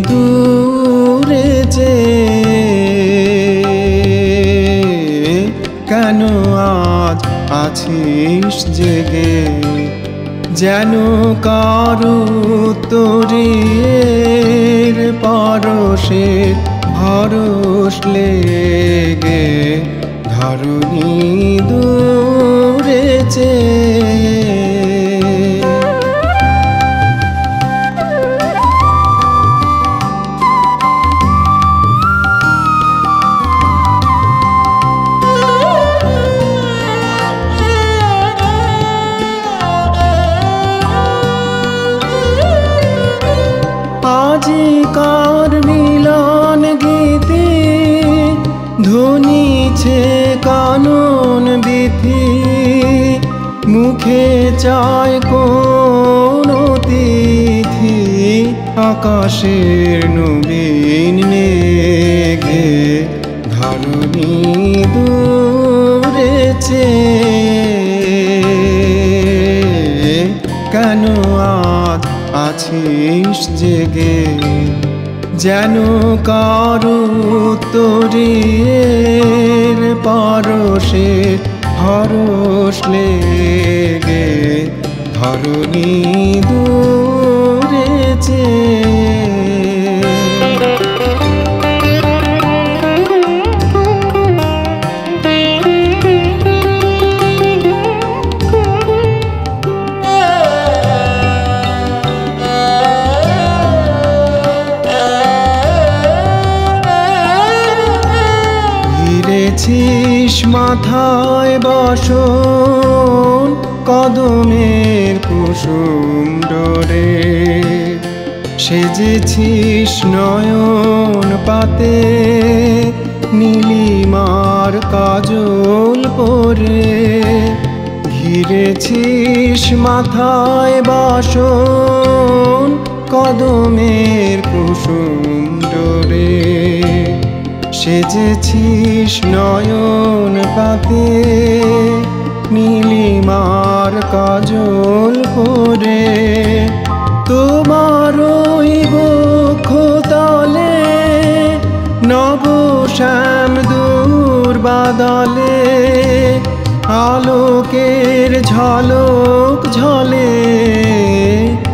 দূরে যে কেন আজ আছিস জেগে? যেন কারু তরির পরশে হরস লেগে। ধরুনি দূরে চেয়ে আজিকার মিলন গীতি ধ্বনিছে কানন বিধি। মুখে চায় কোন তিথি আকাশের নবীন মেঘে ধরণী দূরেছে কেন আজ আছিস জেগে যেন কারু তরির পারসে হরস লেগে ধরণী দূরে ভিড়েছিস মাথায় বসন, কদমের কুসুম ডোরে সেজেছিস নয়ন পাতে, নীলিমার কাজল পরে। ঘিরেছিস মাথায় বাসন, কদমের সেজেছিস নয়ন পাতে, নীলিমার কাজল করে তোমার ওই বক্ষ তলে, নব শ্যাম দূর বাদলে, আলোকের ঝলক ঝলে,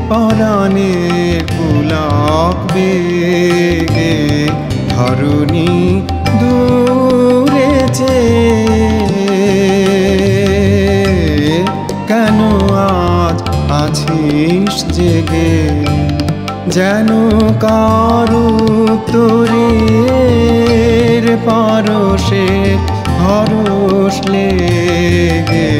পরাণের পুলক বেগে। ধরণী জেগে যেন কারু তরির পারসে হরস লেগে।